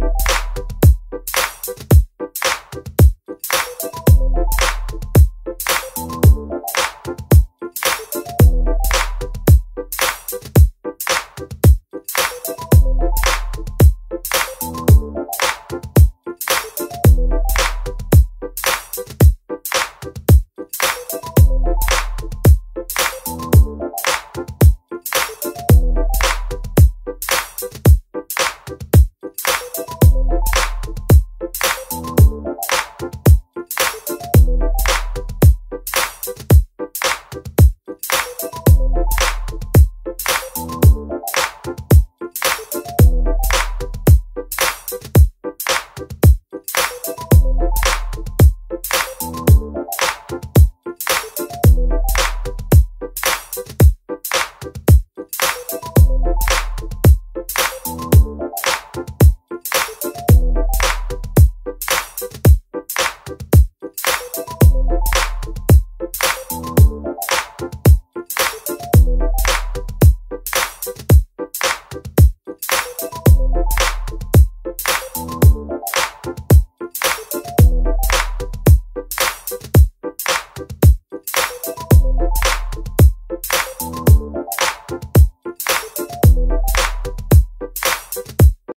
you